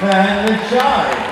And Shine.